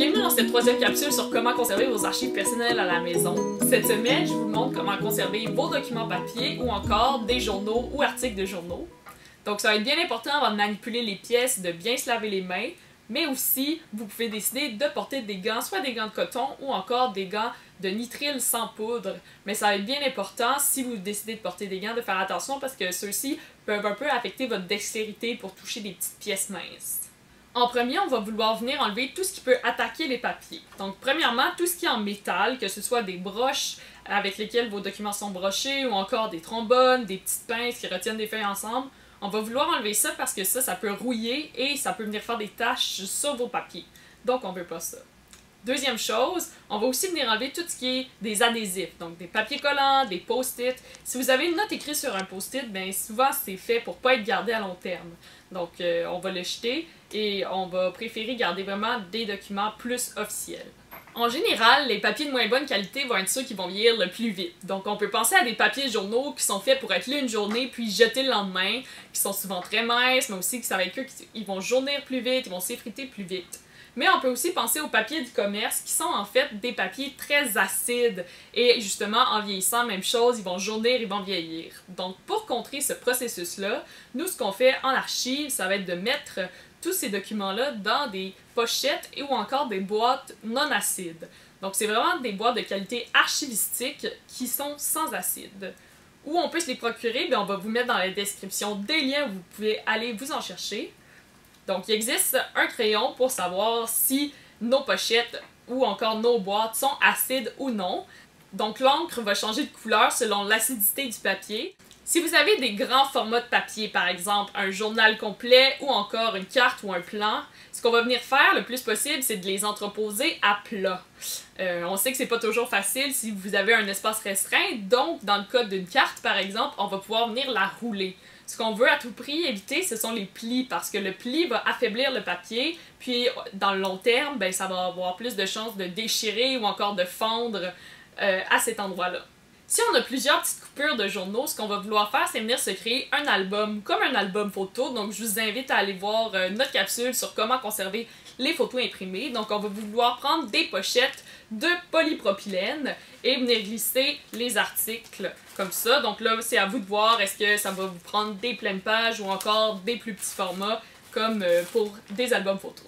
Bienvenue dans cette troisième capsule sur comment conserver vos archives personnelles à la maison. Cette semaine, je vous montre comment conserver vos documents papier ou encore des journaux ou articles de journaux. Donc ça va être bien important avant de manipuler les pièces, de bien se laver les mains, mais aussi vous pouvez décider de porter des gants, soit des gants de coton ou encore des gants de nitrile sans poudre. Mais ça va être bien important si vous décidez de porter des gants de faire attention parce que ceux-ci peuvent un peu affecter votre dextérité pour toucher des petites pièces minces. En premier, on va vouloir venir enlever tout ce qui peut attaquer les papiers. Donc, premièrement, tout ce qui est en métal, que ce soit des broches avec lesquelles vos documents sont brochés ou encore des trombones, des petites pinces qui retiennent des feuilles ensemble, on va vouloir enlever ça parce que ça, ça peut rouiller et ça peut venir faire des taches sur vos papiers. Donc, on veut pas ça. Deuxième chose, on va aussi venir enlever tout ce qui est des adhésifs, donc des papiers collants, des post-it. Si vous avez une note écrite sur un post-it, bien souvent c'est fait pour pas être gardé à long terme. Donc euh, on va le jeter et on va préférer garder vraiment des documents plus officiels. En général, les papiers de moins bonne qualité vont être ceux qui vont vieillir le plus vite. Donc, on peut penser à des papiers journaux qui sont faits pour être lus une journée puis jetés le lendemain, qui sont souvent très minces, mais aussi que ça va vont jaunir plus vite, ils vont s'effriter plus vite. Mais on peut aussi penser aux papiers du commerce qui sont en fait des papiers très acides et justement en vieillissant, même chose, ils vont jaunir, ils vont vieillir. Donc pour contrer ce processus-là, nous ce qu'on fait en archive, ça va être de mettre tous ces documents-là dans des pochettes et ou encore des boîtes non acides. Donc c'est vraiment des boîtes de qualité archivistique qui sont sans acide. Où on peut se les procurer, bien, on va vous mettre dans la description des liens où vous pouvez aller vous en chercher. Donc, il existe un crayon pour savoir si nos pochettes ou encore nos boîtes sont acides ou non. Donc, l'encre va changer de couleur selon l'acidité du papier. Si vous avez des grands formats de papier, par exemple un journal complet ou encore une carte ou un plan, ce qu'on va venir faire le plus possible, c'est de les entreposer à plat. Euh, on sait que c'est pas toujours facile si vous avez un espace restreint, donc dans le cas d'une carte, par exemple, on va pouvoir venir la rouler. Ce qu'on veut à tout prix éviter, ce sont les plis, parce que le pli va affaiblir le papier, puis dans le long terme, ben, ça va avoir plus de chances de déchirer ou encore de fondre euh, à cet endroit-là. Si on a plusieurs petites coupures de journaux, ce qu'on va vouloir faire, c'est venir se créer un album, comme un album photo. Donc, je vous invite à aller voir euh, notre capsule sur comment conserver les photos imprimées. Donc, on va vouloir prendre des pochettes de polypropylène et venir glisser les articles comme ça. Donc là, c'est à vous de voir est-ce que ça va vous prendre des pleines pages ou encore des plus petits formats comme euh, pour des albums photos.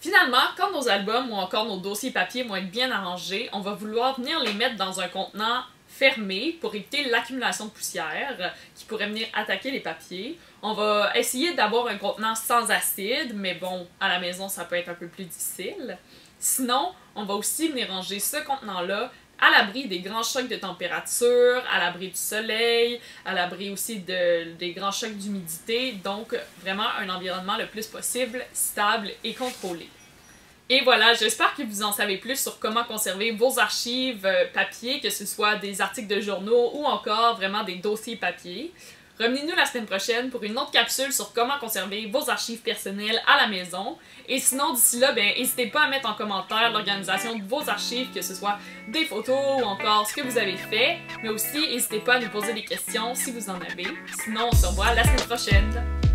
Finalement, quand nos albums ou encore nos dossiers papier vont être bien arrangés, on va vouloir venir les mettre dans un contenant fermé pour éviter l'accumulation de poussière qui pourrait venir attaquer les papiers. On va essayer d'avoir un contenant sans acide, mais bon, à la maison, ça peut être un peu plus difficile. Sinon, on va aussi venir ranger ce contenant-là à l'abri des grands chocs de température, à l'abri du soleil, à l'abri aussi de, des grands chocs d'humidité, donc vraiment un environnement le plus possible stable et contrôlé. Et voilà, j'espère que vous en savez plus sur comment conserver vos archives euh, papier, que ce soit des articles de journaux ou encore vraiment des dossiers papier. Revenez-nous la semaine prochaine pour une autre capsule sur comment conserver vos archives personnelles à la maison. Et sinon, d'ici là, ben, n'hésitez pas à mettre en commentaire l'organisation de vos archives, que ce soit des photos ou encore ce que vous avez fait. Mais aussi, n'hésitez pas à nous poser des questions si vous en avez. Sinon, on se revoit la semaine prochaine.